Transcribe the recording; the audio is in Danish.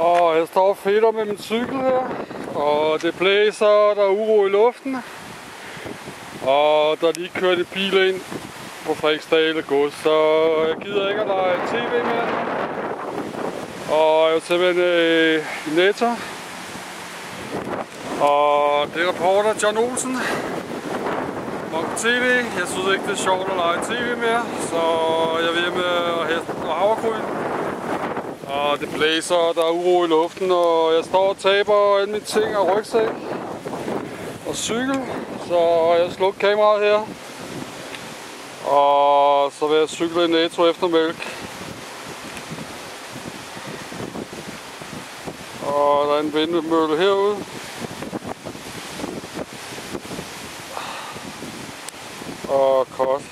Og jeg står fedt med min cykel her. Og det blæser, der er uro i luften. Og der er lige kørt bil ind på Frederiksdal Gods, så jeg gider ikke at lege tv mere. Og jeg er simpelthen øh, i Netto. Og det er reporter John Olsen. Og TV. Jeg synes ikke, det er sjovt at lege tv mere, så jeg vil hjem og hest og havregryn. Og det blæser, der er uro i luften, og jeg står og taber alle mine ting og rygsæk og cykel. Så jeg slukker kameraet her. Og så vil jeg cykle i Netto efter mælk. Og der er en vindmølle herude. Og kort.